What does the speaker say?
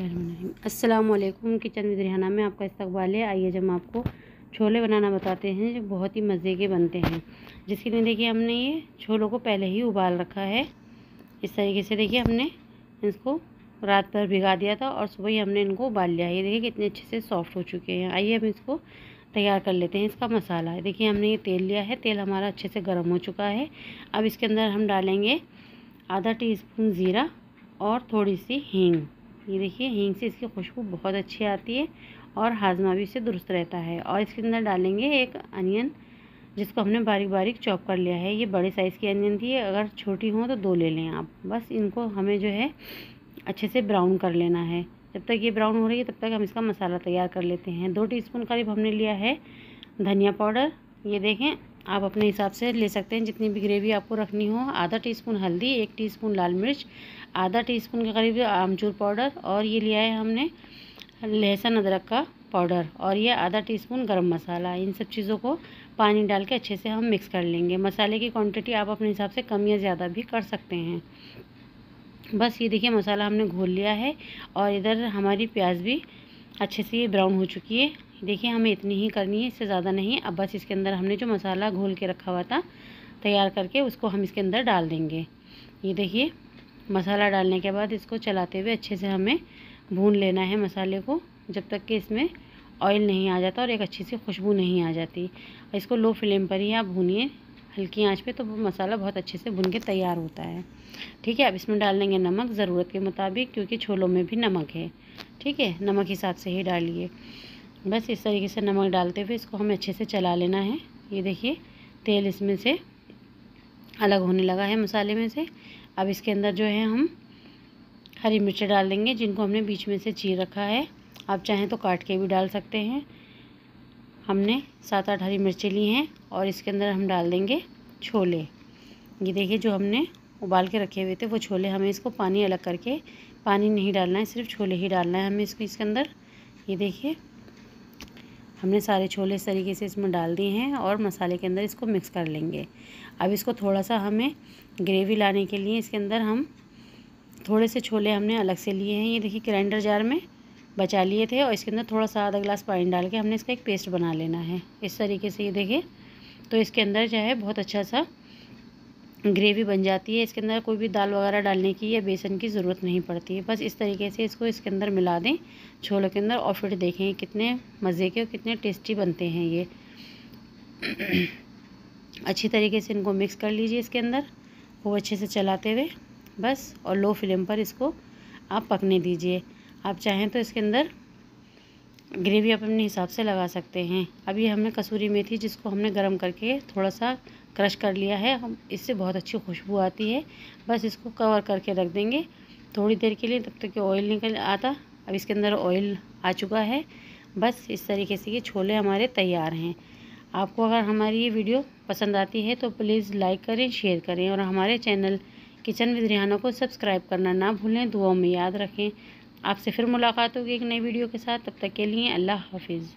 अस्सलाम kitchen with Rihanna में आपका इस्तकबाल है। आइए जब हम आपको छोले बनाना बताते हैं, जो बहुत ही मज़े के बनते हैं। जिसके लिए देखिए, हमने ये छोलों को पहले ही उबाल रखा है। इस तरीके से, देखिए, हमने इसको रात भर भिगा दिया था और सुबह ही हमने इनको उबाल लिया ये देखिए, कितने अच्छे से सॉफ्ट हो चुके हैं। आइए हम इसको तैयार कर लेते हैं, इसका मसाला। है देखिए, हमने ये तेल लिया है। तेल हमारा अच्छे से गर्म हो चुका है। अब इसके अंदर हम डालेंगे आधा टी स्पून ज़ीरा और थोड़ी सी हींग। ये देखिए, हींग से इसकी खुशबू बहुत अच्छी आती है और हाजमा भी इससे दुरुस्त रहता है। और इसके अंदर डालेंगे एक अनियन, जिसको हमने बारीक बारीक चॉप कर लिया है। ये बड़े साइज़ की अनियन थी, अगर छोटी हो तो दो ले लें आप। बस इनको हमें जो है, अच्छे से ब्राउन कर लेना है। जब तक ये ब्राउन हो रही है, तब तक हम इसका मसाला तैयार कर लेते हैं। दो टीस्पून करीब हमने लिया है धनिया पाउडर। ये देखें आप अपने हिसाब से ले सकते हैं जितनी भी ग्रेवी आपको रखनी हो। आधा टीस्पून हल्दी, एक टीस्पून लाल मिर्च, आधा टीस्पून के करीब आमचूर पाउडर और ये लिया है हमने लहसुन अदरक का पाउडर और ये आधा टीस्पून गरम मसाला। इन सब चीज़ों को पानी डाल के अच्छे से हम मिक्स कर लेंगे। मसाले की क्वांटिटी आप अपने हिसाब से कम या ज़्यादा भी कर सकते हैं। बस ये देखिए मसाला हमने घोल लिया है और इधर हमारी प्याज भी अच्छे से ये ब्राउन हो चुकी है। देखिए, हमें इतनी ही करनी है, इससे ज़्यादा नहीं अब बस इसके अंदर हमने जो मसाला घोल के रखा हुआ था, तैयार करके उसको हम इसके अंदर डाल देंगे। ये देखिए, मसाला डालने के बाद इसको चलाते हुए अच्छे से हमें भून लेना है मसाले को, जब तक कि इसमें ऑयल नहीं आ जाता और एक अच्छी सी खुशबू नहीं आ जाती। इसको लो फ्लेम पर ही आप भूनिए, हल्की आँच पे तो वो मसाला बहुत अच्छे से भुन के तैयार होता है। ठीक है, अब इसमें डाल देंगे नमक, ज़रूरत के मुताबिक, क्योंकि छोलों में भी नमक है। ठीक है, नमक हिसाब से ही डालिए। बस इस तरीके से नमक डालते हुए इसको हमें अच्छे से चला लेना है। ये देखिए, तेल इसमें से अलग होने लगा है मसाले में से। अब इसके अंदर जो है हम हरी मिर्च डाल देंगे, जिनको हमने बीच में से चीर रखा है। आप चाहें तो काट के भी डाल सकते हैं। हमने सात आठ हरी मिर्चें ली हैं और इसके अंदर हम डाल देंगे छोले। ये देखिए, जो हमने उबाल के रखे हुए थे, वो छोले हमें इसको पानी अलग करके, पानी नहीं डालना है, सिर्फ़ छोले ही डालना है हमें इसको, इसके अंदर। ये देखिए हमने सारे छोले इस तरीके से इसमें डाल दिए हैं और मसाले के अंदर इसको मिक्स कर लेंगे। अब इसको थोड़ा सा हमें ग्रेवी लाने के लिए इसके अंदर हम थोड़े से छोले हमने अलग से लिए हैं। ये देखिए ग्राइंडर जार में बचा लिए थे और इसके अंदर थोड़ा सा आधा गिलास पानी डाल के हमने इसका एक पेस्ट बना लेना है। इस तरीके से ये देखिए तो इसके अंदर जो है बहुत अच्छा सा ग्रेवी बन जाती है। इसके अंदर कोई भी दाल वगैरह डालने की या बेसन की ज़रूरत नहीं पड़ती है। बस इस तरीके से इसको इसके अंदर मिला दें छोलों के अंदर और फिर देखें कितने मज़े के और कितने टेस्टी बनते हैं ये। अच्छी तरीके से इनको मिक्स कर लीजिए इसके अंदर वो अच्छे से चलाते हुए। बस और लो फ्लेम पर इसको आप पकने दीजिए। आप चाहें तो इसके अंदर ग्रेवी आप अपने हिसाब से लगा सकते हैं। अभी हमने कसूरी मेथी जिसको हमने गर्म करके थोड़ा सा क्रश कर लिया है, हम इससे बहुत अच्छी खुशबू आती है। बस इसको कवर करके रख देंगे। थोड़ी देर के लिए तब तक कि ऑयल निकल आता, अब इसके अंदर ऑयल आ चुका है। बस इस तरीके से ये छोले हमारे तैयार हैं। आपको अगर हमारी ये वीडियो पसंद आती है तो प्लीज़ लाइक करें शेयर करें और हमारे चैनल किचन विद को सब्सक्राइब करना ना भूलें। दुआओं में याद रखें। आपसे फिर मुलाकात होगी एक नई वीडियो के साथ। तब तक के लिए अल्लाह हाफिज़।